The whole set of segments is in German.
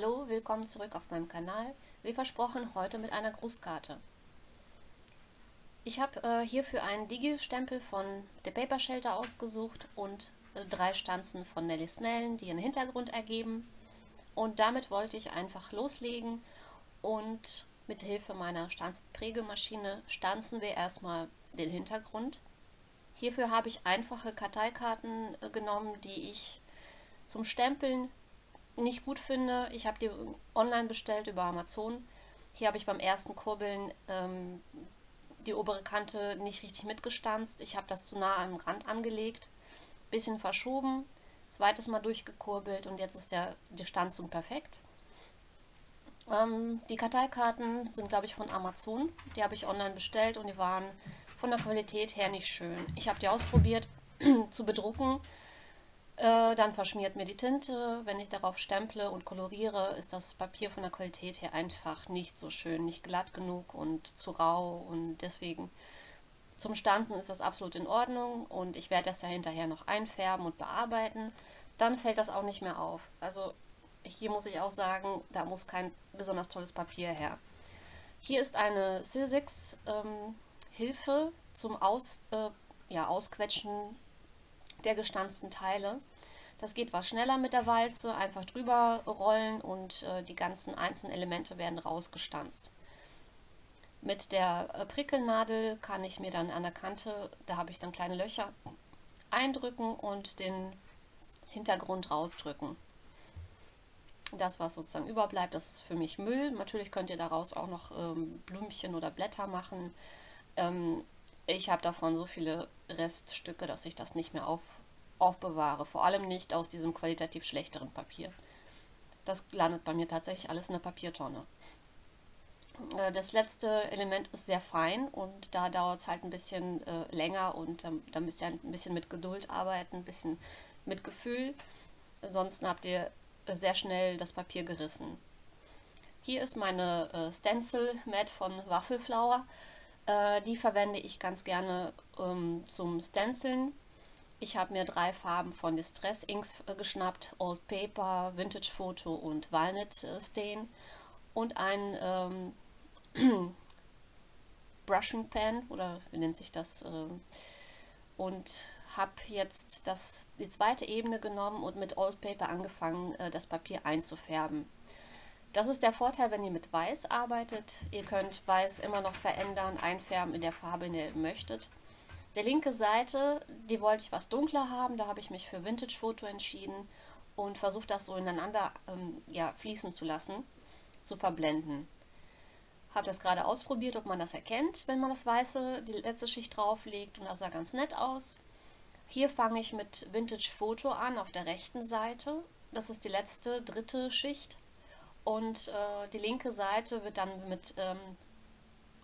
Hallo, willkommen zurück auf meinem Kanal. Wie versprochen, heute mit einer Grußkarte. Ich habe äh, hierfür einen Digi-Stempel von The Paper Shelter ausgesucht und äh, drei Stanzen von Nelly Snellen, die einen Hintergrund ergeben. Und damit wollte ich einfach loslegen und mit Hilfe meiner Stanzprägemaschine stanzen wir erstmal den Hintergrund. Hierfür habe ich einfache Karteikarten äh, genommen, die ich zum Stempeln nicht gut finde. Ich habe die online bestellt über Amazon. Hier habe ich beim ersten Kurbeln ähm, die obere Kante nicht richtig mitgestanzt. Ich habe das zu nah am Rand angelegt, bisschen verschoben, zweites Mal durchgekurbelt und jetzt ist der, die Stanzung perfekt. Ähm, die Karteikarten sind, glaube ich, von Amazon. Die habe ich online bestellt und die waren von der Qualität her nicht schön. Ich habe die ausprobiert zu bedrucken äh, dann verschmiert mir die Tinte. Wenn ich darauf stemple und koloriere, ist das Papier von der Qualität her einfach nicht so schön, nicht glatt genug und zu rau. Und deswegen zum Stanzen ist das absolut in Ordnung und ich werde das ja hinterher noch einfärben und bearbeiten. Dann fällt das auch nicht mehr auf. Also hier muss ich auch sagen, da muss kein besonders tolles Papier her. Hier ist eine Sizzix ähm, Hilfe zum Aus, äh, ja, Ausquetschen der gestanzten Teile. Das geht was schneller mit der Walze, einfach drüber rollen und äh, die ganzen einzelnen Elemente werden rausgestanzt. Mit der äh, Prickelnadel kann ich mir dann an der Kante, da habe ich dann kleine Löcher, eindrücken und den Hintergrund rausdrücken. Das, was sozusagen überbleibt, das ist für mich Müll. Natürlich könnt ihr daraus auch noch ähm, Blümchen oder Blätter machen. Ähm, ich habe davon so viele Reststücke, dass ich das nicht mehr auf, aufbewahre. Vor allem nicht aus diesem qualitativ schlechteren Papier. Das landet bei mir tatsächlich alles in der Papiertonne. Äh, das letzte Element ist sehr fein und da dauert es halt ein bisschen äh, länger und ähm, da müsst ihr ein bisschen mit Geduld arbeiten, ein bisschen mit Gefühl. Ansonsten habt ihr sehr schnell das Papier gerissen. Hier ist meine äh, Stencil Mat von Waffelflower. Äh, die verwende ich ganz gerne ähm, zum Stenciln. Ich habe mir drei Farben von Distress Inks äh, geschnappt, Old Paper, Vintage Photo und Walnut äh, Stain und ein ähm, Brushing Pen oder wie nennt sich das ähm, und habe jetzt das, die zweite Ebene genommen und mit Old Paper angefangen, äh, das Papier einzufärben. Das ist der Vorteil, wenn ihr mit Weiß arbeitet. Ihr könnt Weiß immer noch verändern, einfärben in der Farbe, in der ihr möchtet. Der linke Seite, die wollte ich was dunkler haben. Da habe ich mich für Vintage Foto entschieden und versucht das so ineinander ähm, ja, fließen zu lassen, zu verblenden. Habe das gerade ausprobiert, ob man das erkennt, wenn man das Weiße, die letzte Schicht drauflegt und das sah ganz nett aus. Hier fange ich mit Vintage Foto an auf der rechten Seite. Das ist die letzte, dritte Schicht und äh, die linke Seite wird dann mit ähm,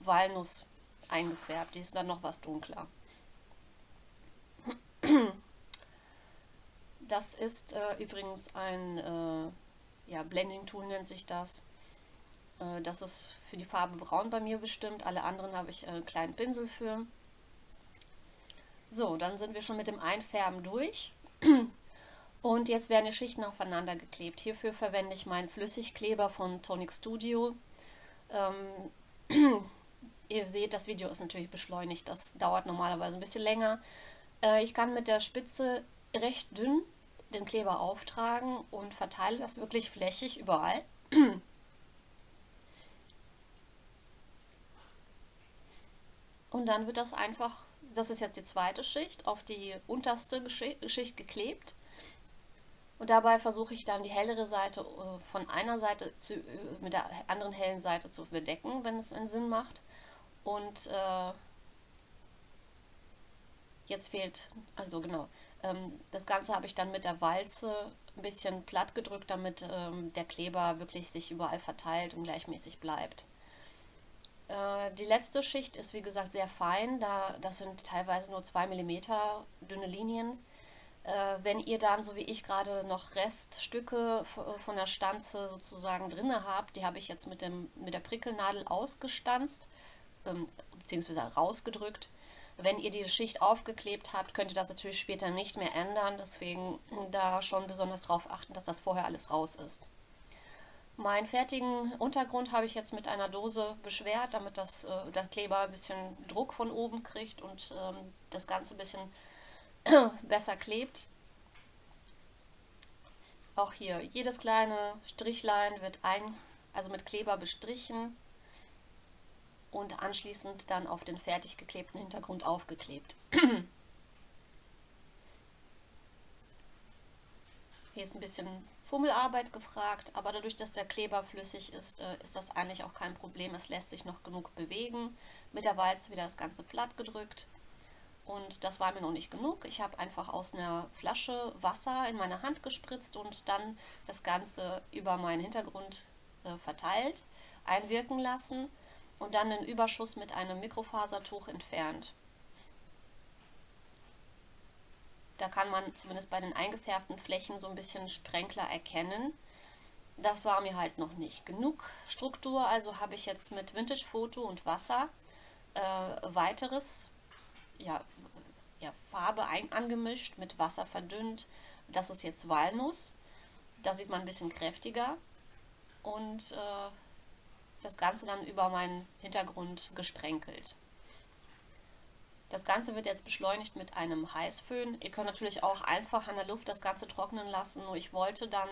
Walnuss eingefärbt. Die ist dann noch was dunkler. Das ist äh, übrigens ein äh, ja, Blending Tool nennt sich das. Äh, das ist für die Farbe Braun bei mir bestimmt. Alle anderen habe ich einen kleinen Pinsel für. So, dann sind wir schon mit dem Einfärben durch. Und jetzt werden die Schichten aufeinander geklebt. Hierfür verwende ich meinen Flüssigkleber von Tonic Studio. Ähm, ihr seht, das Video ist natürlich beschleunigt. Das dauert normalerweise ein bisschen länger. Äh, ich kann mit der Spitze recht dünn den Kleber auftragen und verteile das wirklich flächig überall. Und dann wird das einfach, das ist jetzt die zweite Schicht, auf die unterste Schicht geklebt. Und dabei versuche ich dann die hellere Seite äh, von einer Seite zu, äh, mit der anderen hellen Seite zu bedecken, wenn es einen Sinn macht. Und äh, jetzt fehlt, also genau, ähm, das Ganze habe ich dann mit der Walze ein bisschen platt gedrückt, damit ähm, der Kleber wirklich sich überall verteilt und gleichmäßig bleibt. Äh, die letzte Schicht ist wie gesagt sehr fein, da das sind teilweise nur 2 mm dünne Linien. Äh, wenn ihr dann, so wie ich gerade, noch Reststücke von der Stanze sozusagen drin habt, die habe ich jetzt mit, dem, mit der Prickelnadel ausgestanzt, ähm, beziehungsweise rausgedrückt. Wenn ihr die Schicht aufgeklebt habt, könnt ihr das natürlich später nicht mehr ändern. Deswegen da schon besonders darauf achten, dass das vorher alles raus ist. Meinen fertigen Untergrund habe ich jetzt mit einer Dose beschwert, damit das, äh, der Kleber ein bisschen Druck von oben kriegt und ähm, das Ganze ein bisschen besser klebt. Auch hier, jedes kleine Strichlein wird ein, also mit Kleber bestrichen und anschließend dann auf den fertig geklebten Hintergrund aufgeklebt. Hier ist ein bisschen Fummelarbeit gefragt, aber dadurch, dass der Kleber flüssig ist, äh, ist das eigentlich auch kein Problem. Es lässt sich noch genug bewegen. Mit der Walze wieder das Ganze platt gedrückt. Und das war mir noch nicht genug. Ich habe einfach aus einer Flasche Wasser in meine Hand gespritzt und dann das Ganze über meinen Hintergrund äh, verteilt, einwirken lassen und dann den Überschuss mit einem Mikrofasertuch entfernt. Da kann man zumindest bei den eingefärbten Flächen so ein bisschen Sprenkler erkennen. Das war mir halt noch nicht genug Struktur, also habe ich jetzt mit Vintage Foto und Wasser äh, weiteres ja, ja, Farbe ein, angemischt, mit Wasser verdünnt. Das ist jetzt Walnuss. Da sieht man ein bisschen kräftiger. Und äh, das Ganze dann über meinen Hintergrund gesprenkelt. Das Ganze wird jetzt beschleunigt mit einem Heißföhn. Ihr könnt natürlich auch einfach an der Luft das Ganze trocknen lassen. Nur ich wollte dann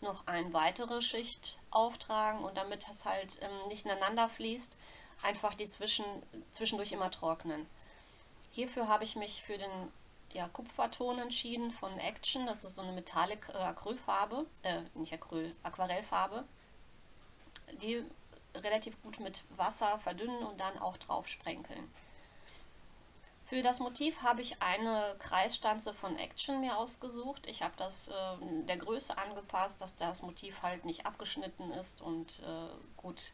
noch eine weitere Schicht auftragen und damit das halt ähm, nicht ineinander fließt, einfach die zwischen, zwischendurch immer trocknen. Hierfür habe ich mich für den ja, Kupferton entschieden von Action. Das ist so eine Metallic äh, Acrylfarbe, äh, nicht Acryl, Aquarellfarbe, die relativ gut mit Wasser verdünnen und dann auch drauf sprenkeln. Für das Motiv habe ich eine Kreisstanze von Action mir ausgesucht. Ich habe das äh, der Größe angepasst, dass das Motiv halt nicht abgeschnitten ist und äh, gut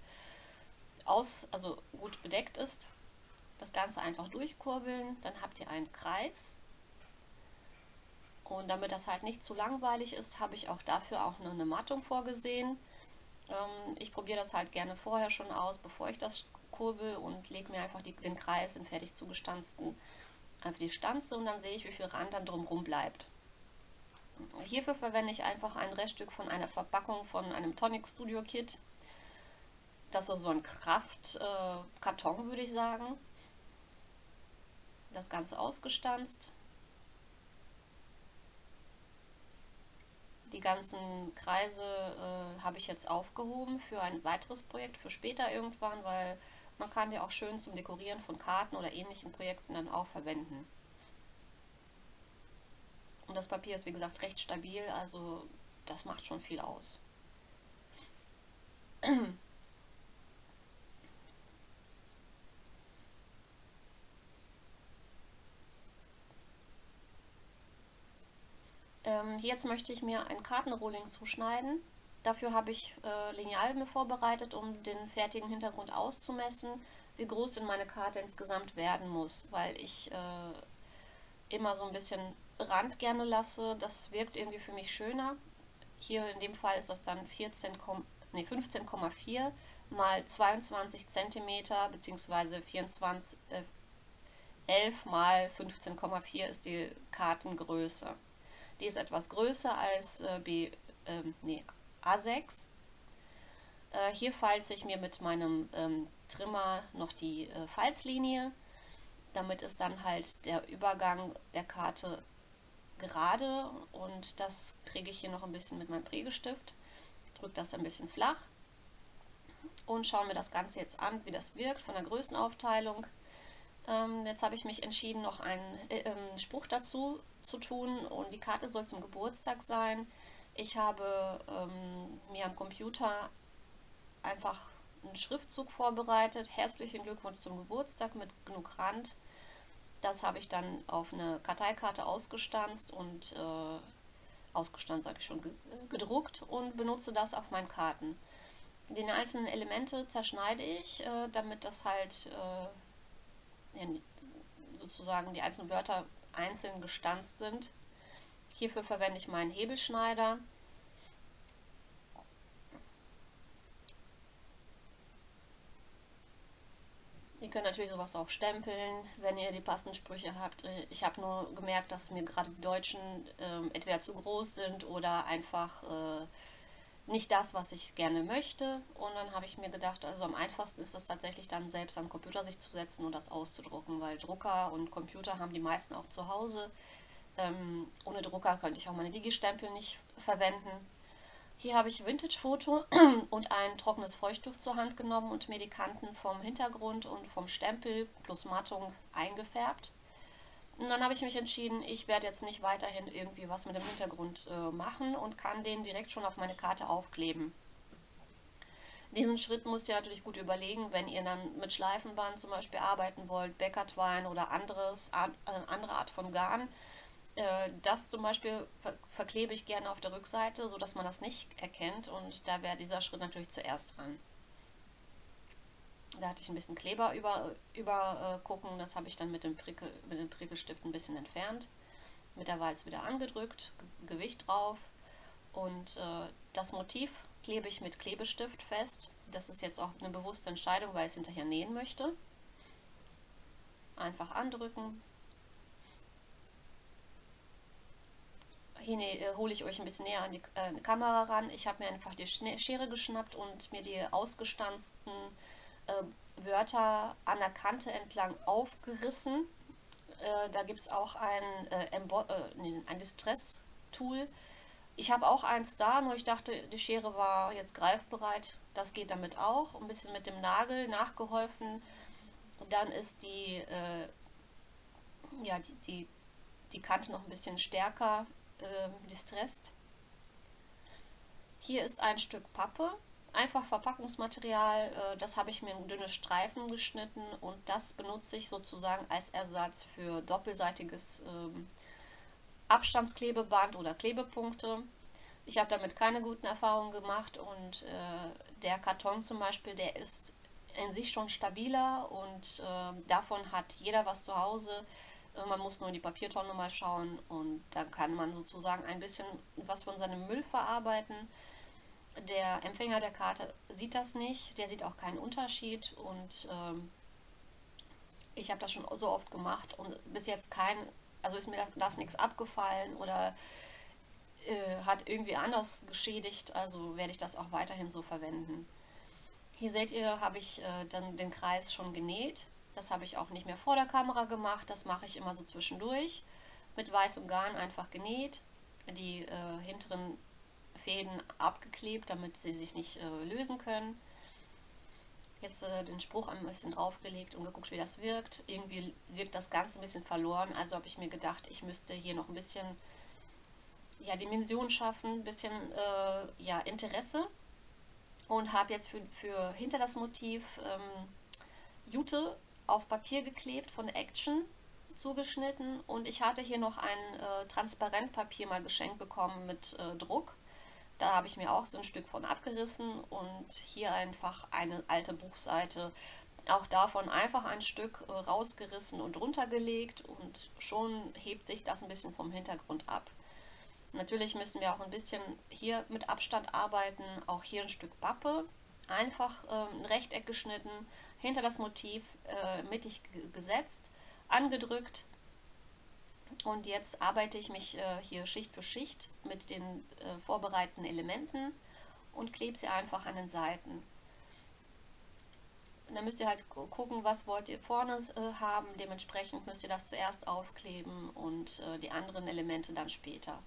aus, also gut bedeckt ist. Das Ganze einfach durchkurbeln, dann habt ihr einen Kreis. Und damit das halt nicht zu langweilig ist, habe ich auch dafür auch eine Mattung vorgesehen. Ähm, ich probiere das halt gerne vorher schon aus, bevor ich das kurbel und lege mir einfach die, den Kreis in fertig zugestanzten auf die Stanze und dann sehe ich, wie viel Rand dann drumherum bleibt. Hierfür verwende ich einfach ein Reststück von einer Verpackung von einem Tonic Studio Kit. Das ist so ein Kraftkarton, äh, würde ich sagen. Das Ganze ausgestanzt. Die ganzen Kreise äh, habe ich jetzt aufgehoben für ein weiteres Projekt, für später irgendwann, weil man kann die auch schön zum Dekorieren von Karten oder ähnlichen Projekten dann auch verwenden. Und das Papier ist wie gesagt recht stabil, also das macht schon viel aus. Ähm, jetzt möchte ich mir ein Kartenrolling zuschneiden. Dafür habe ich äh, Lineal mir vorbereitet, um den fertigen Hintergrund auszumessen, wie groß denn meine Karte insgesamt werden muss, weil ich äh, immer so ein bisschen Rand gerne lasse. Das wirkt irgendwie für mich schöner. Hier in dem Fall ist das dann 14, nee, 15,4 mal 22 cm bzw. 24, äh, 11 mal 15,4 ist die Kartengröße. Die ist etwas größer als äh, B, ähm, nee, A6. Äh, hier falze ich mir mit meinem ähm, Trimmer noch die äh, Falzlinie. Damit ist dann halt der Übergang der Karte gerade und das kriege ich hier noch ein bisschen mit meinem Prägestift. Drücke das ein bisschen flach und schaue mir das Ganze jetzt an, wie das wirkt von der Größenaufteilung. Ähm, jetzt habe ich mich entschieden, noch einen äh, äh, Spruch dazu zu tun und die Karte soll zum Geburtstag sein. Ich habe ähm, mir am Computer einfach einen Schriftzug vorbereitet. Herzlichen Glückwunsch zum Geburtstag mit genug Rand. Das habe ich dann auf eine Karteikarte ausgestanzt und äh, ausgestanzt, sage ich schon, gedruckt und benutze das auf meinen Karten. Die einzelnen Elemente zerschneide ich, äh, damit das halt äh, sozusagen die einzelnen Wörter einzeln gestanzt sind. Hierfür verwende ich meinen Hebelschneider. Ihr könnt natürlich sowas auch stempeln, wenn ihr die passenden Sprüche habt. Ich habe nur gemerkt, dass mir gerade die Deutschen äh, entweder zu groß sind oder einfach äh, nicht das, was ich gerne möchte. Und dann habe ich mir gedacht, also am einfachsten ist es tatsächlich dann selbst am Computer sich zu setzen und das auszudrucken, weil Drucker und Computer haben die meisten auch zu Hause. Ähm, ohne Drucker könnte ich auch meine Digi-Stempel nicht verwenden. Hier habe ich Vintage-Foto und ein trockenes Feuchttuch zur Hand genommen und mir die Kanten vom Hintergrund und vom Stempel plus Mattung eingefärbt. Und dann habe ich mich entschieden, ich werde jetzt nicht weiterhin irgendwie was mit dem Hintergrund äh, machen und kann den direkt schon auf meine Karte aufkleben. Diesen Schritt müsst ihr natürlich gut überlegen, wenn ihr dann mit Schleifenband zum Beispiel arbeiten wollt, Bäckertwein oder anderes, äh, andere Art von Garn. Äh, das zum Beispiel ver verklebe ich gerne auf der Rückseite, sodass man das nicht erkennt und da wäre dieser Schritt natürlich zuerst dran. Da hatte ich ein bisschen Kleber über, über äh, das habe ich dann mit dem, Prickel, mit dem Prickelstift ein bisschen entfernt. Mit der Walz wieder angedrückt, Gewicht drauf und äh, das Motiv klebe ich mit Klebestift fest. Das ist jetzt auch eine bewusste Entscheidung, weil ich es hinterher nähen möchte. Einfach andrücken, hier äh, hole ich euch ein bisschen näher an die äh, Kamera ran. Ich habe mir einfach die Schere geschnappt und mir die ausgestanzten äh, Wörter an der Kante entlang aufgerissen. Äh, da gibt es auch ein, äh, äh, ein Distress-Tool. Ich habe auch eins da, nur ich dachte, die Schere war jetzt greifbereit. Das geht damit auch. Ein bisschen mit dem Nagel nachgeholfen. Dann ist die, ja, die, die, die Kante noch ein bisschen stärker äh, distresst. Hier ist ein Stück Pappe, einfach Verpackungsmaterial. Äh, das habe ich mir in dünne Streifen geschnitten und das benutze ich sozusagen als Ersatz für doppelseitiges ähm, Abstandsklebeband oder Klebepunkte. Ich habe damit keine guten Erfahrungen gemacht und äh, der Karton zum Beispiel, der ist in sich schon stabiler und äh, davon hat jeder was zu Hause. Äh, man muss nur in die Papiertonne mal schauen und da kann man sozusagen ein bisschen was von seinem Müll verarbeiten. Der Empfänger der Karte sieht das nicht, der sieht auch keinen Unterschied und ähm, ich habe das schon so oft gemacht und bis jetzt kein, also ist mir das nichts abgefallen oder äh, hat irgendwie anders geschädigt, also werde ich das auch weiterhin so verwenden. Hier seht ihr, habe ich äh, dann den Kreis schon genäht. Das habe ich auch nicht mehr vor der Kamera gemacht, das mache ich immer so zwischendurch. Mit weißem Garn einfach genäht, die äh, hinteren Fäden abgeklebt, damit sie sich nicht äh, lösen können. Jetzt äh, den Spruch ein bisschen draufgelegt und geguckt, wie das wirkt. Irgendwie wirkt das Ganze ein bisschen verloren, also habe ich mir gedacht, ich müsste hier noch ein bisschen ja, Dimension schaffen, ein bisschen äh, ja, Interesse und habe jetzt für, für hinter das Motiv ähm, Jute auf Papier geklebt von Action zugeschnitten und ich hatte hier noch ein äh, Transparentpapier mal geschenkt bekommen mit äh, Druck. Da habe ich mir auch so ein Stück von abgerissen und hier einfach eine alte Buchseite. Auch davon einfach ein Stück äh, rausgerissen und runtergelegt und schon hebt sich das ein bisschen vom Hintergrund ab. Natürlich müssen wir auch ein bisschen hier mit Abstand arbeiten. Auch hier ein Stück Pappe. Einfach ähm, ein Rechteck geschnitten, hinter das Motiv äh, mittig gesetzt, angedrückt und jetzt arbeite ich mich äh, hier Schicht für Schicht mit den äh, vorbereiteten Elementen und klebe sie einfach an den Seiten. Und dann müsst ihr halt gucken, was wollt ihr vorne äh, haben. Dementsprechend müsst ihr das zuerst aufkleben und äh, die anderen Elemente dann später.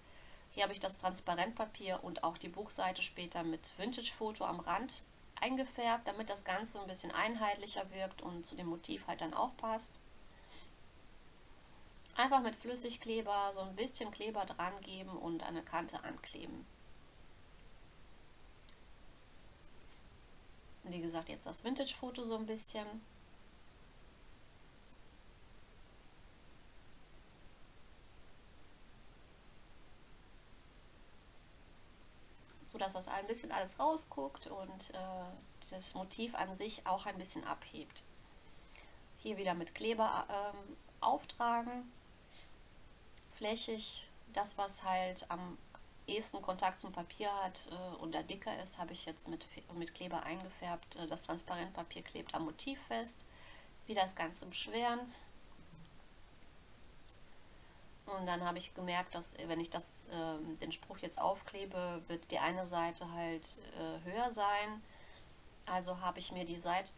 Hier habe ich das Transparentpapier und auch die Buchseite später mit Vintage-Foto am Rand eingefärbt, damit das Ganze ein bisschen einheitlicher wirkt und zu dem Motiv halt dann auch passt. Einfach mit Flüssigkleber so ein bisschen Kleber dran geben und an der Kante ankleben. Wie gesagt, jetzt das Vintage-Foto so ein bisschen. so dass das ein bisschen alles rausguckt und äh, das Motiv an sich auch ein bisschen abhebt. Hier wieder mit Kleber ähm, auftragen, flächig, das was halt am ehesten Kontakt zum Papier hat äh, und da dicker ist, habe ich jetzt mit, mit Kleber eingefärbt. Äh, das Transparentpapier klebt am Motiv fest. Wieder das Ganze beschweren. Und dann habe ich gemerkt, dass wenn ich das, äh, den Spruch jetzt aufklebe, wird die eine Seite halt äh, höher sein. Also habe ich mir die Seite,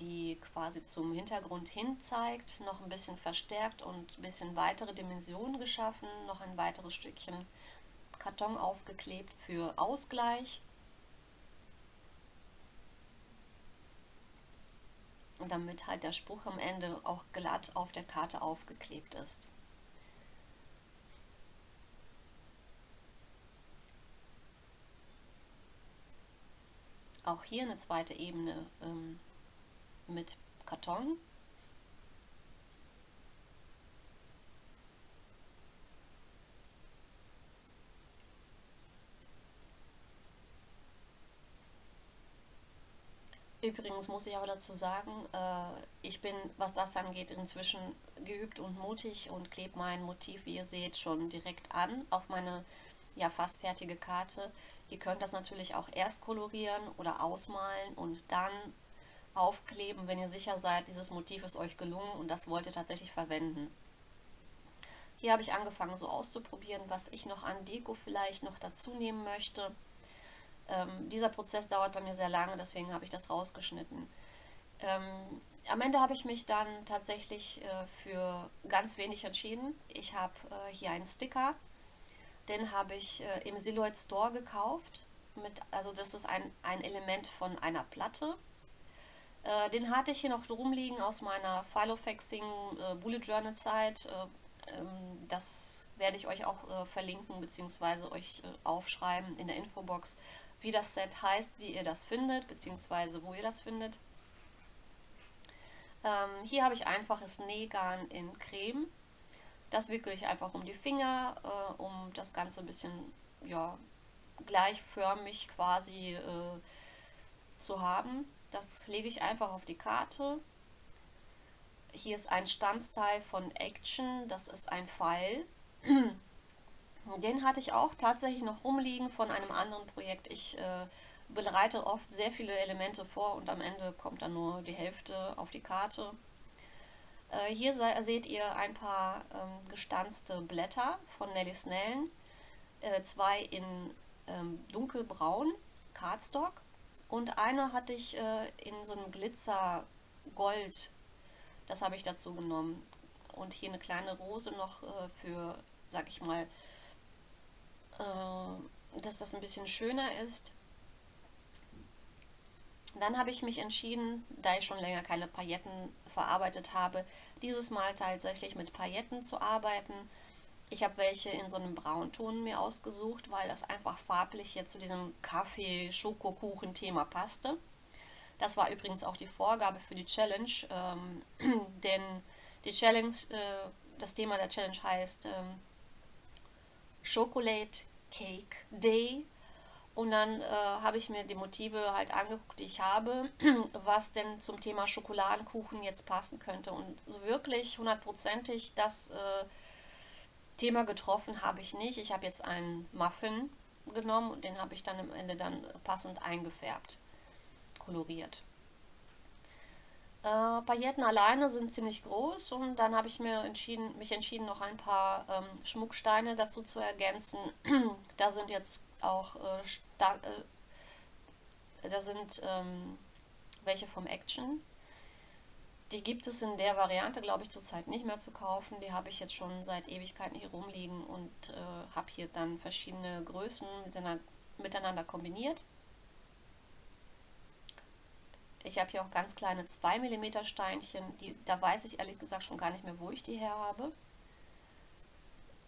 die quasi zum Hintergrund hin zeigt, noch ein bisschen verstärkt und ein bisschen weitere Dimensionen geschaffen, noch ein weiteres Stückchen Karton aufgeklebt für Ausgleich. damit halt der Spruch am Ende auch glatt auf der Karte aufgeklebt ist. Auch hier eine zweite Ebene ähm, mit Karton. Übrigens muss ich auch dazu sagen, äh, ich bin, was das angeht, inzwischen geübt und mutig und klebe mein Motiv, wie ihr seht, schon direkt an auf meine ja fast fertige Karte. Ihr könnt das natürlich auch erst kolorieren oder ausmalen und dann aufkleben, wenn ihr sicher seid, dieses Motiv ist euch gelungen und das wollt ihr tatsächlich verwenden. Hier habe ich angefangen so auszuprobieren, was ich noch an Deko vielleicht noch dazu nehmen möchte. Ähm, dieser Prozess dauert bei mir sehr lange, deswegen habe ich das rausgeschnitten. Ähm, am Ende habe ich mich dann tatsächlich äh, für ganz wenig entschieden. Ich habe äh, hier einen Sticker, den habe ich äh, im Silhouette Store gekauft. Mit, also das ist ein, ein Element von einer Platte. Äh, den hatte ich hier noch rumliegen aus meiner Filofaxing äh, Bullet Journal Zeit. Äh, ähm, das werde ich euch auch verlinken bzw. euch aufschreiben in der Infobox wie das Set heißt, wie ihr das findet, beziehungsweise wo ihr das findet. Ähm, hier habe ich einfaches Nähgarn in Creme. Das wickele ich einfach um die Finger, äh, um das Ganze ein bisschen ja, gleichförmig quasi äh, zu haben. Das lege ich einfach auf die Karte. Hier ist ein Standsteil von Action, das ist ein Pfeil. Den hatte ich auch tatsächlich noch rumliegen von einem anderen Projekt. Ich äh, bereite oft sehr viele Elemente vor und am Ende kommt dann nur die Hälfte auf die Karte. Äh, hier seht ihr ein paar ähm, gestanzte Blätter von Nelly Snellen. Äh, zwei in ähm, dunkelbraun, Cardstock. Und eine hatte ich äh, in so einem Glitzergold. Das habe ich dazu genommen. Und hier eine kleine Rose noch äh, für, sag ich mal, äh, dass das ein bisschen schöner ist. Dann habe ich mich entschieden, da ich schon länger keine Pailletten verarbeitet habe, dieses Mal tatsächlich mit Pailletten zu arbeiten. Ich habe welche in so einem Braunton mir ausgesucht, weil das einfach farblich jetzt zu diesem Kaffee-Schokokuchen-Thema passte. Das war übrigens auch die Vorgabe für die Challenge, ähm, denn die Challenge, äh, das Thema der Challenge heißt ähm, Chocolate Cake Day. Und dann äh, habe ich mir die Motive halt angeguckt, die ich habe, was denn zum Thema Schokoladenkuchen jetzt passen könnte. Und so wirklich hundertprozentig das äh, Thema getroffen habe ich nicht. Ich habe jetzt einen Muffin genommen und den habe ich dann am Ende dann passend eingefärbt, koloriert. Äh, Pailletten alleine sind ziemlich groß und dann habe ich mir entschieden, mich entschieden, noch ein paar ähm, Schmucksteine dazu zu ergänzen. da sind jetzt auch äh, äh, da sind ähm, welche vom Action. Die gibt es in der Variante, glaube ich, zurzeit nicht mehr zu kaufen. Die habe ich jetzt schon seit Ewigkeiten hier rumliegen und äh, habe hier dann verschiedene Größen miteinander kombiniert. Ich habe hier auch ganz kleine 2 mm Steinchen, die, da weiß ich ehrlich gesagt schon gar nicht mehr, wo ich die her habe.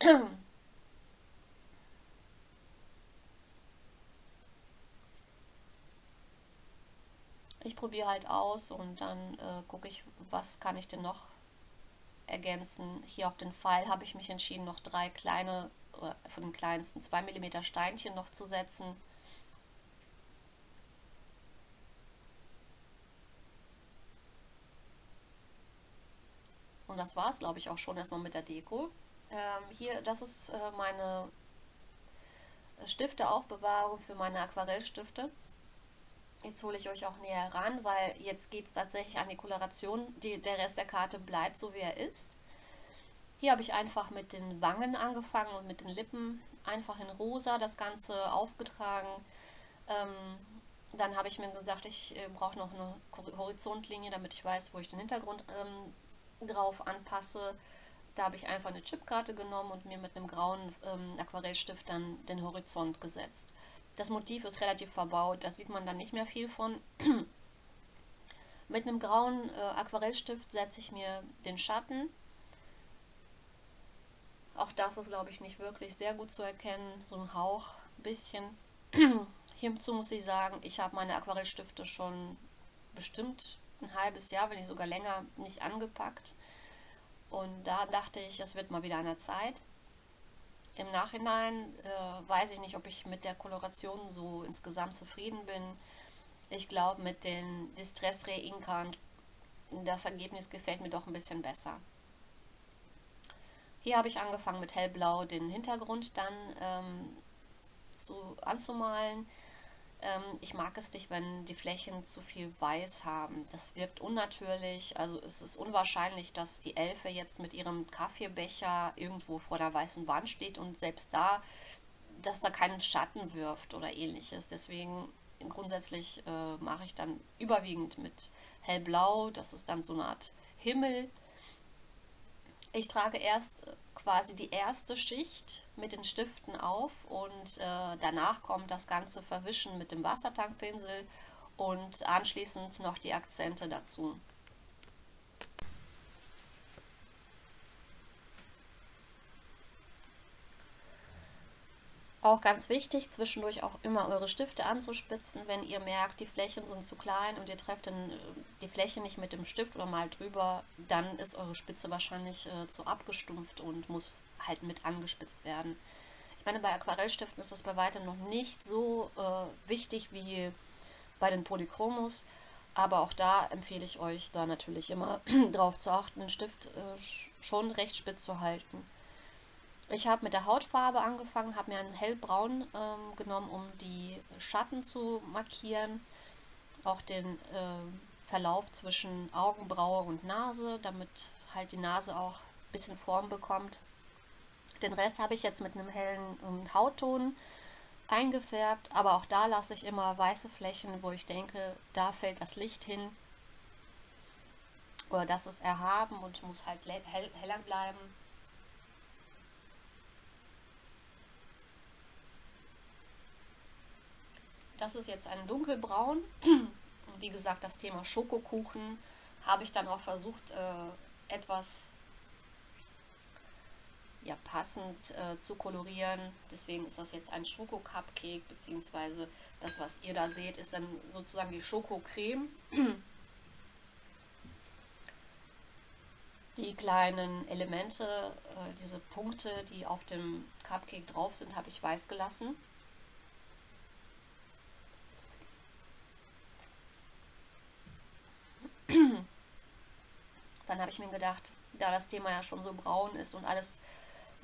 Ich probiere halt aus und dann äh, gucke ich, was kann ich denn noch ergänzen. Hier auf den Pfeil habe ich mich entschieden, noch drei kleine, äh, von den kleinsten 2 mm Steinchen noch zu setzen. Und das war es, glaube ich, auch schon erstmal mit der Deko. Ähm, hier, das ist äh, meine Stifteaufbewahrung für meine Aquarellstifte. Jetzt hole ich euch auch näher ran, weil jetzt geht es tatsächlich an die Koloration. Die, der Rest der Karte bleibt so, wie er ist. Hier habe ich einfach mit den Wangen angefangen und mit den Lippen einfach in rosa das Ganze aufgetragen. Ähm, dann habe ich mir gesagt, ich äh, brauche noch eine Horizontlinie, damit ich weiß, wo ich den Hintergrund ähm, drauf anpasse. Da habe ich einfach eine Chipkarte genommen und mir mit einem grauen ähm, Aquarellstift dann den Horizont gesetzt. Das Motiv ist relativ verbaut, da sieht man dann nicht mehr viel von. mit einem grauen äh, Aquarellstift setze ich mir den Schatten auch das ist, glaube ich, nicht wirklich sehr gut zu erkennen. So ein Hauch, ein bisschen. Hierzu muss ich sagen, ich habe meine Aquarellstifte schon bestimmt ein halbes Jahr, wenn nicht sogar länger, nicht angepackt. Und da dachte ich, es wird mal wieder an der Zeit. Im Nachhinein äh, weiß ich nicht, ob ich mit der Koloration so insgesamt zufrieden bin. Ich glaube, mit den Distress Re Inkern, das Ergebnis gefällt mir doch ein bisschen besser. Hier habe ich angefangen mit hellblau den Hintergrund dann ähm, zu, anzumalen. Ähm, ich mag es nicht, wenn die Flächen zu viel weiß haben. Das wirkt unnatürlich. Also es ist unwahrscheinlich, dass die Elfe jetzt mit ihrem Kaffeebecher irgendwo vor der weißen Wand steht und selbst da, dass da keinen Schatten wirft oder ähnliches. Deswegen grundsätzlich äh, mache ich dann überwiegend mit hellblau. Das ist dann so eine Art Himmel ich trage erst äh, quasi die erste Schicht mit den Stiften auf und äh, danach kommt das ganze Verwischen mit dem Wassertankpinsel und anschließend noch die Akzente dazu. Auch ganz wichtig, zwischendurch auch immer eure Stifte anzuspitzen, wenn ihr merkt, die Flächen sind zu klein und ihr trefft den, die Fläche nicht mit dem Stift oder mal drüber, dann ist eure Spitze wahrscheinlich äh, zu abgestumpft und muss halt mit angespitzt werden. Ich meine, bei Aquarellstiften ist das bei weitem noch nicht so äh, wichtig wie bei den Polychromos, aber auch da empfehle ich euch da natürlich immer darauf zu achten, den Stift äh, schon recht spitz zu halten. Ich habe mit der Hautfarbe angefangen, habe mir einen hellbraun ähm, genommen, um die Schatten zu markieren. Auch den äh, Verlauf zwischen Augenbraue und Nase, damit halt die Nase auch ein bisschen Form bekommt. Den Rest habe ich jetzt mit einem hellen ähm, Hautton eingefärbt, aber auch da lasse ich immer weiße Flächen, wo ich denke, da fällt das Licht hin. Oder das ist erhaben und muss halt hell, heller bleiben. Das ist jetzt ein dunkelbraun. Wie gesagt, das Thema Schokokuchen habe ich dann auch versucht, äh, etwas ja, passend äh, zu kolorieren. Deswegen ist das jetzt ein Schoko-Cupcake, beziehungsweise das, was ihr da seht, ist dann sozusagen die Schokocreme. Die kleinen Elemente, äh, diese Punkte, die auf dem Cupcake drauf sind, habe ich weiß gelassen. Dann habe ich mir gedacht, da das Thema ja schon so braun ist und alles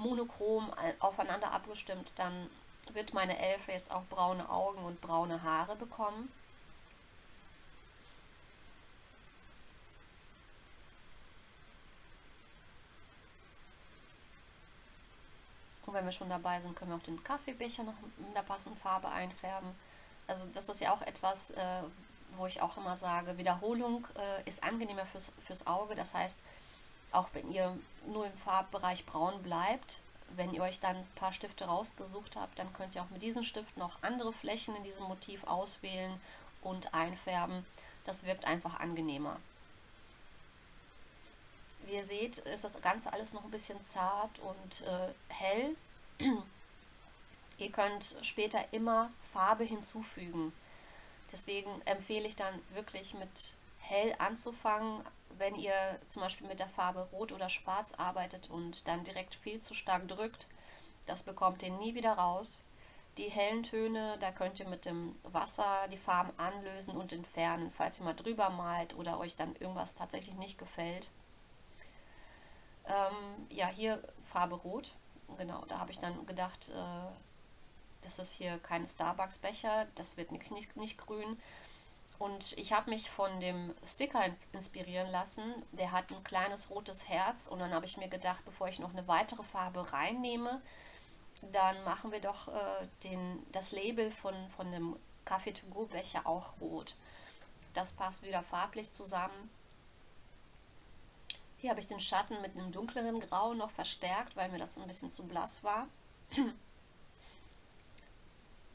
monochrom aufeinander abgestimmt, dann wird meine Elfe jetzt auch braune Augen und braune Haare bekommen. Und wenn wir schon dabei sind, können wir auch den Kaffeebecher noch in der passenden Farbe einfärben. Also das ist ja auch etwas, äh, wo ich auch immer sage, Wiederholung äh, ist angenehmer fürs, fürs Auge. Das heißt, auch wenn ihr nur im Farbbereich braun bleibt, wenn ihr euch dann ein paar Stifte rausgesucht habt, dann könnt ihr auch mit diesen Stiften noch andere Flächen in diesem Motiv auswählen und einfärben. Das wirkt einfach angenehmer. Wie ihr seht, ist das Ganze alles noch ein bisschen zart und äh, hell. ihr könnt später immer Farbe hinzufügen. Deswegen empfehle ich dann wirklich mit hell anzufangen, wenn ihr zum Beispiel mit der Farbe Rot oder Schwarz arbeitet und dann direkt viel zu stark drückt. Das bekommt ihr nie wieder raus. Die hellen Töne, da könnt ihr mit dem Wasser die Farben anlösen und entfernen, falls ihr mal drüber malt oder euch dann irgendwas tatsächlich nicht gefällt. Ähm, ja, hier Farbe Rot. Genau, da habe ich dann gedacht, äh, das ist hier kein Starbucks-Becher, das wird nicht, nicht, nicht grün. Und ich habe mich von dem Sticker inspirieren lassen. Der hat ein kleines rotes Herz. Und dann habe ich mir gedacht, bevor ich noch eine weitere Farbe reinnehme, dann machen wir doch äh, den, das Label von, von dem Kaffee to go Becher auch rot. Das passt wieder farblich zusammen. Hier habe ich den Schatten mit einem dunkleren Grau noch verstärkt, weil mir das ein bisschen zu blass war.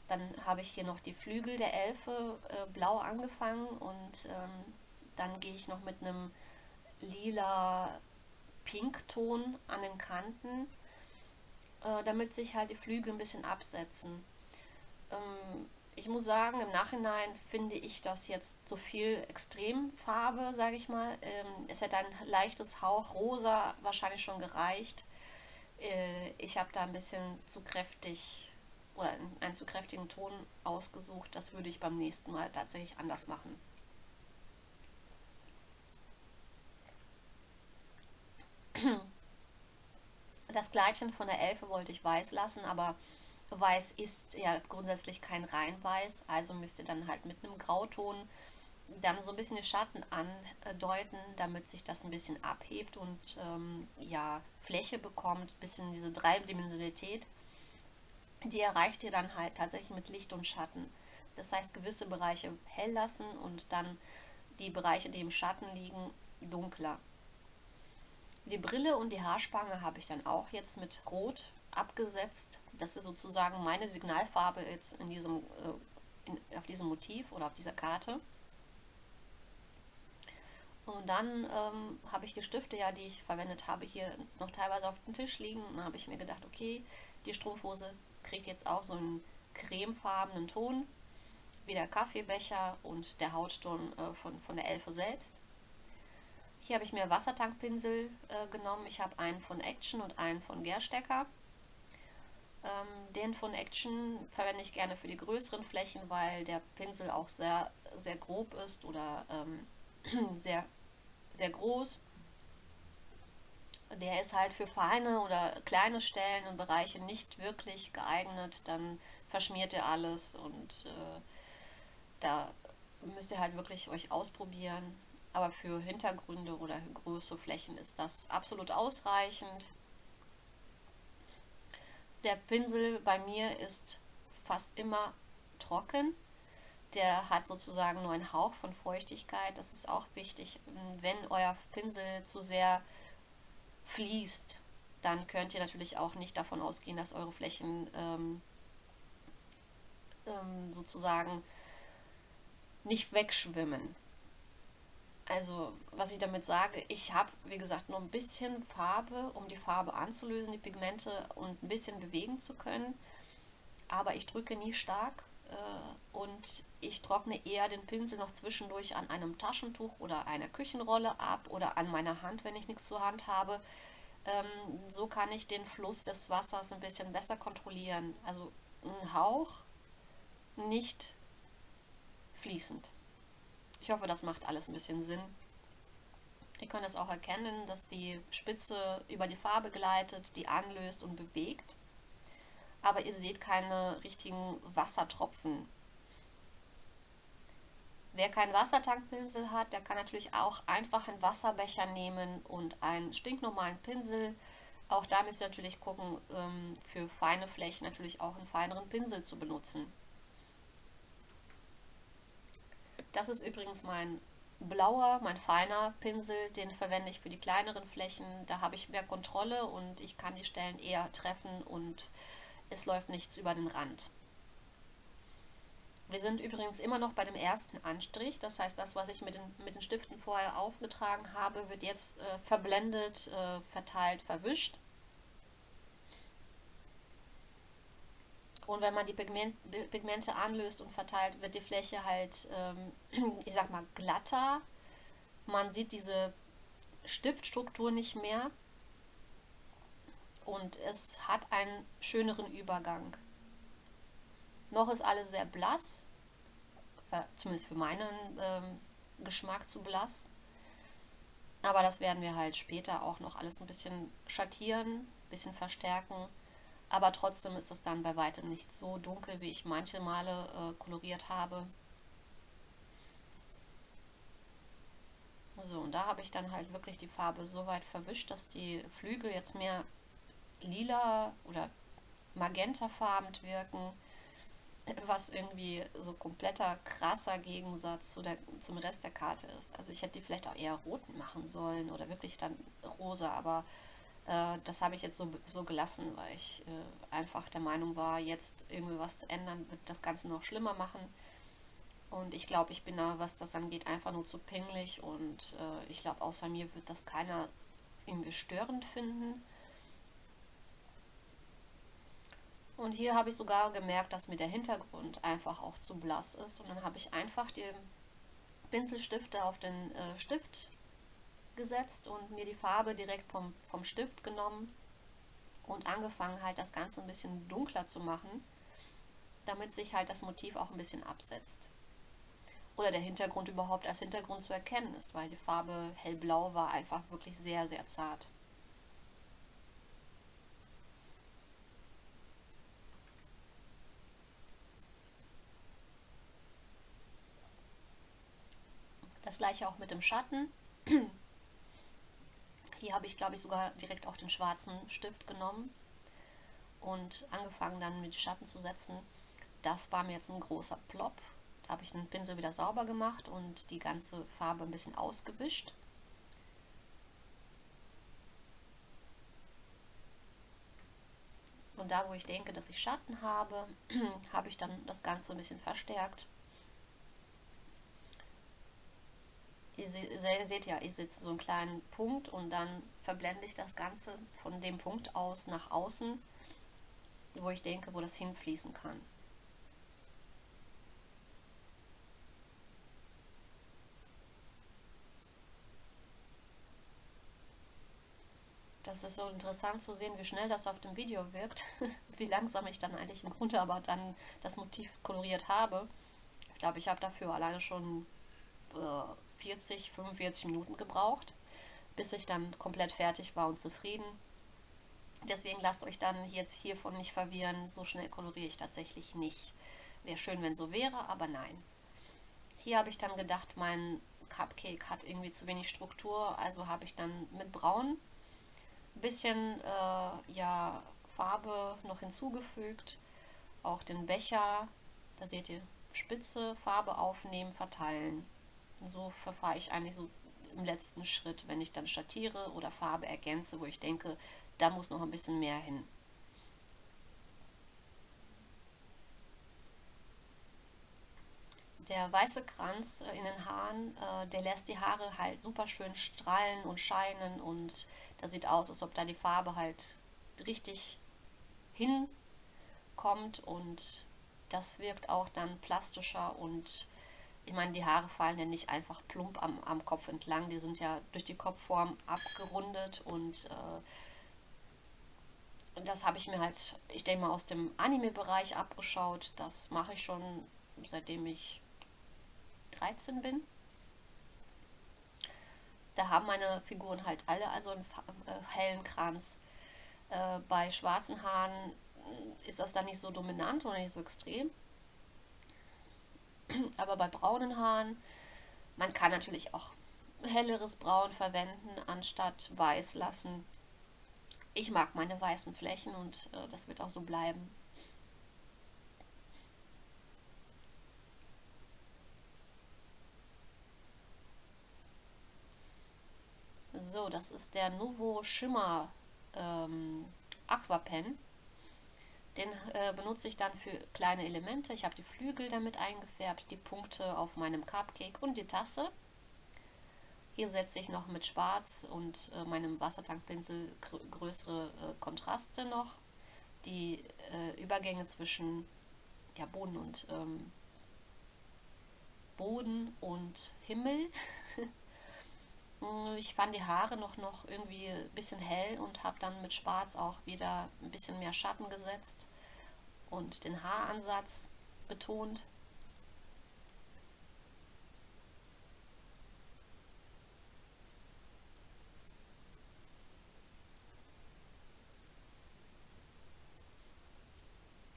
Dann habe ich hier noch die Flügel der Elfe äh, blau angefangen und ähm, dann gehe ich noch mit einem lila Pinkton an den Kanten, äh, damit sich halt die Flügel ein bisschen absetzen. Ähm, ich muss sagen, im Nachhinein finde ich das jetzt so viel Extremfarbe, sage ich mal. Ähm, es hätte ein leichtes Hauch rosa wahrscheinlich schon gereicht. Äh, ich habe da ein bisschen zu kräftig oder einen zu kräftigen Ton ausgesucht. Das würde ich beim nächsten Mal tatsächlich anders machen. Das Kleidchen von der Elfe wollte ich weiß lassen, aber weiß ist ja grundsätzlich kein Reinweiß, also müsst ihr dann halt mit einem Grauton dann so ein bisschen den Schatten andeuten, damit sich das ein bisschen abhebt und ähm, ja Fläche bekommt, ein bisschen diese Dreidimensionalität die erreicht ihr dann halt tatsächlich mit Licht und Schatten. Das heißt, gewisse Bereiche hell lassen und dann die Bereiche, die im Schatten liegen, dunkler. Die Brille und die Haarspange habe ich dann auch jetzt mit Rot abgesetzt. Das ist sozusagen meine Signalfarbe jetzt in diesem, äh, in, auf diesem Motiv oder auf dieser Karte. Und dann ähm, habe ich die Stifte, ja, die ich verwendet habe, hier noch teilweise auf dem Tisch liegen. Und dann habe ich mir gedacht, okay, die Strumpfhose kriegt jetzt auch so einen cremefarbenen Ton, wie der Kaffeebecher und der Hautton äh, von, von der Elfe selbst. Hier habe ich mir Wassertankpinsel äh, genommen. Ich habe einen von Action und einen von Gerstecker. Ähm, den von Action verwende ich gerne für die größeren Flächen, weil der Pinsel auch sehr, sehr grob ist oder ähm, sehr, sehr groß der ist halt für feine oder kleine Stellen und Bereiche nicht wirklich geeignet, dann verschmiert ihr alles und äh, da müsst ihr halt wirklich euch ausprobieren. Aber für Hintergründe oder große Flächen ist das absolut ausreichend. Der Pinsel bei mir ist fast immer trocken. Der hat sozusagen nur einen Hauch von Feuchtigkeit. Das ist auch wichtig. Wenn euer Pinsel zu sehr fließt, dann könnt ihr natürlich auch nicht davon ausgehen, dass eure Flächen ähm, ähm, sozusagen nicht wegschwimmen. Also, was ich damit sage, ich habe, wie gesagt, nur ein bisschen Farbe, um die Farbe anzulösen, die Pigmente und ein bisschen bewegen zu können. Aber ich drücke nie stark und ich trockne eher den Pinsel noch zwischendurch an einem Taschentuch oder einer Küchenrolle ab oder an meiner Hand, wenn ich nichts zur Hand habe. Ähm, so kann ich den Fluss des Wassers ein bisschen besser kontrollieren. Also ein Hauch, nicht fließend. Ich hoffe, das macht alles ein bisschen Sinn. Ihr könnt es auch erkennen, dass die Spitze über die Farbe gleitet, die anlöst und bewegt. Aber ihr seht keine richtigen Wassertropfen Wer keinen Wassertankpinsel hat, der kann natürlich auch einfach einen Wasserbecher nehmen und einen stinknormalen Pinsel. Auch da müsst ihr natürlich gucken, ähm, für feine Flächen natürlich auch einen feineren Pinsel zu benutzen. Das ist übrigens mein blauer, mein feiner Pinsel, den verwende ich für die kleineren Flächen. Da habe ich mehr Kontrolle und ich kann die Stellen eher treffen und es läuft nichts über den Rand. Wir sind übrigens immer noch bei dem ersten Anstrich, das heißt, das, was ich mit den, mit den Stiften vorher aufgetragen habe, wird jetzt äh, verblendet, äh, verteilt, verwischt. Und wenn man die Pigment, Pigmente anlöst und verteilt, wird die Fläche halt, ähm, ich sag mal, glatter. Man sieht diese Stiftstruktur nicht mehr und es hat einen schöneren Übergang. Noch ist alles sehr blass, äh, zumindest für meinen ähm, Geschmack zu blass. Aber das werden wir halt später auch noch alles ein bisschen schattieren, ein bisschen verstärken. Aber trotzdem ist es dann bei weitem nicht so dunkel, wie ich manche Male äh, koloriert habe. So, und da habe ich dann halt wirklich die Farbe so weit verwischt, dass die Flügel jetzt mehr lila oder magentafarben wirken, was irgendwie so kompletter krasser Gegensatz zu der, zum Rest der Karte ist. Also ich hätte die vielleicht auch eher rot machen sollen oder wirklich dann rosa, aber äh, das habe ich jetzt so, so gelassen, weil ich äh, einfach der Meinung war, jetzt irgendwie was zu ändern, wird das Ganze noch schlimmer machen. Und ich glaube, ich bin da, was das angeht, einfach nur zu pingelig und äh, ich glaube, außer mir wird das keiner irgendwie störend finden. Und hier habe ich sogar gemerkt, dass mir der Hintergrund einfach auch zu blass ist. Und dann habe ich einfach die Pinselstifte auf den äh, Stift gesetzt und mir die Farbe direkt vom, vom Stift genommen und angefangen halt das Ganze ein bisschen dunkler zu machen, damit sich halt das Motiv auch ein bisschen absetzt. Oder der Hintergrund überhaupt als Hintergrund zu erkennen ist, weil die Farbe hellblau war einfach wirklich sehr, sehr zart. Das gleiche auch mit dem Schatten. Hier habe ich, glaube ich, sogar direkt auch den schwarzen Stift genommen und angefangen dann mit Schatten zu setzen. Das war mir jetzt ein großer Plop. Da habe ich den Pinsel wieder sauber gemacht und die ganze Farbe ein bisschen ausgewischt. Und da, wo ich denke, dass ich Schatten habe, habe ich dann das Ganze ein bisschen verstärkt ihr seht ja, ich setze so einen kleinen Punkt und dann verblende ich das Ganze von dem Punkt aus nach außen, wo ich denke, wo das hinfließen kann. Das ist so interessant zu sehen, wie schnell das auf dem Video wirkt, wie langsam ich dann eigentlich im Grunde aber dann das Motiv koloriert habe. Ich glaube, ich habe dafür alleine schon äh, 40, 45 Minuten gebraucht, bis ich dann komplett fertig war und zufrieden. Deswegen lasst euch dann jetzt hiervon nicht verwirren, so schnell koloriere ich tatsächlich nicht. Wäre schön, wenn so wäre, aber nein. Hier habe ich dann gedacht, mein Cupcake hat irgendwie zu wenig Struktur, also habe ich dann mit Braun ein bisschen äh, ja, Farbe noch hinzugefügt. Auch den Becher, da seht ihr, Spitze, Farbe aufnehmen, verteilen. So verfahre ich eigentlich so im letzten Schritt, wenn ich dann schattiere oder Farbe ergänze, wo ich denke, da muss noch ein bisschen mehr hin. Der weiße Kranz äh, in den Haaren, äh, der lässt die Haare halt super schön strahlen und scheinen und da sieht aus, als ob da die Farbe halt richtig hinkommt und das wirkt auch dann plastischer und ich meine, die Haare fallen ja nicht einfach plump am, am Kopf entlang, die sind ja durch die Kopfform abgerundet und äh, das habe ich mir halt, ich denke mal, aus dem Anime-Bereich abgeschaut. Das mache ich schon seitdem ich 13 bin. Da haben meine Figuren halt alle also einen äh, hellen Kranz. Äh, bei schwarzen Haaren ist das dann nicht so dominant oder nicht so extrem. Aber bei braunen Haaren, man kann natürlich auch helleres Braun verwenden, anstatt weiß lassen. Ich mag meine weißen Flächen und äh, das wird auch so bleiben. So, das ist der Nuvo Shimmer ähm, Aqua Pen. Den äh, benutze ich dann für kleine Elemente. Ich habe die Flügel damit eingefärbt, die Punkte auf meinem Cupcake und die Tasse. Hier setze ich noch mit Schwarz und äh, meinem Wassertankpinsel gr größere äh, Kontraste noch. Die äh, Übergänge zwischen ja, Boden und ähm, Boden und Himmel. Ich fand die Haare noch, noch irgendwie ein bisschen hell und habe dann mit Schwarz auch wieder ein bisschen mehr Schatten gesetzt und den Haaransatz betont.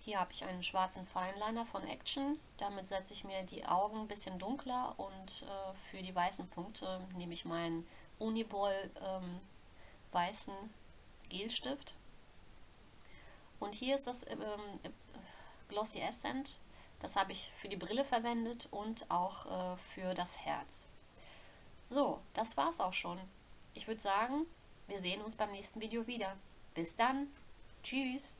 Hier habe ich einen schwarzen Fineliner von Action. Damit setze ich mir die Augen ein bisschen dunkler und äh, für die weißen Punkte nehme ich meinen Uniball ähm, weißen Gelstift. Und hier ist das ähm, Glossy Accent. Das habe ich für die Brille verwendet und auch äh, für das Herz. So, das war's auch schon. Ich würde sagen, wir sehen uns beim nächsten Video wieder. Bis dann. Tschüss.